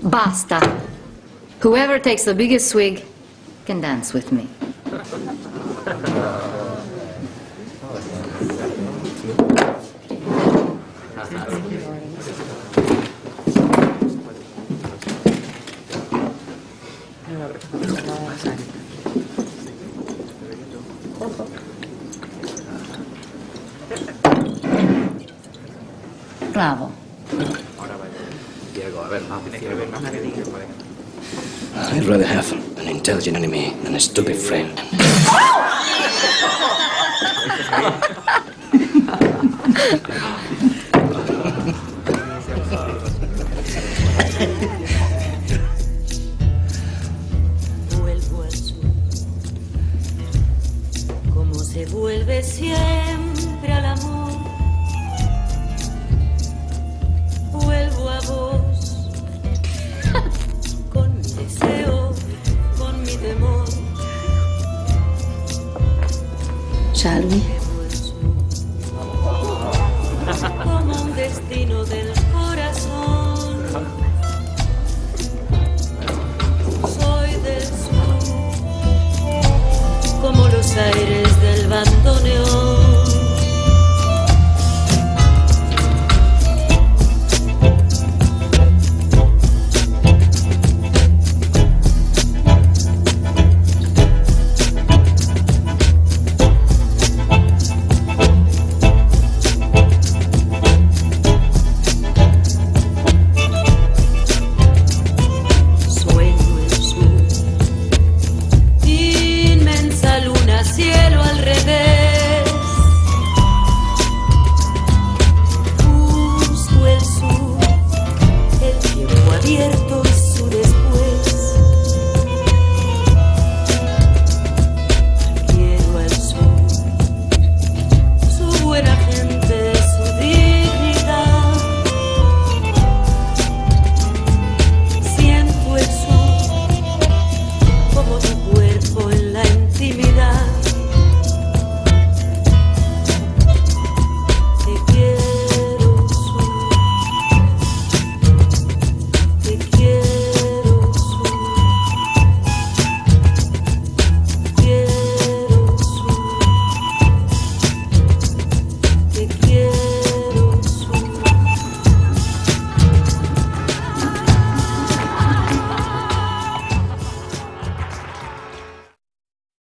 Basta. Whoever takes the biggest swig can dance with me. Bravo. I'd rather have an intelligent enemy than a stupid friend. Vuelvo al sur, como se vuelve siempre al amor. Como un destino del corazón. Soy del sur. Como los aires.